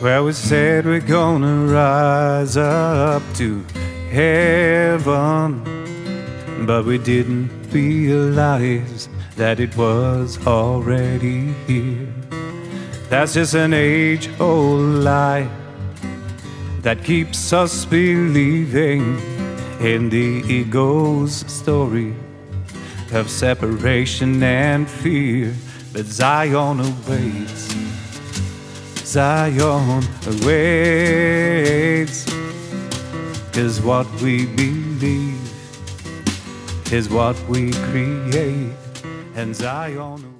Well, we said we're gonna rise up to heaven, but we didn't realize that it was already here. That's just an age old lie that keeps us believing in the ego's story of separation and fear. But Zion awaits, Zion awaits, Is what we believe is what we create, and Zion.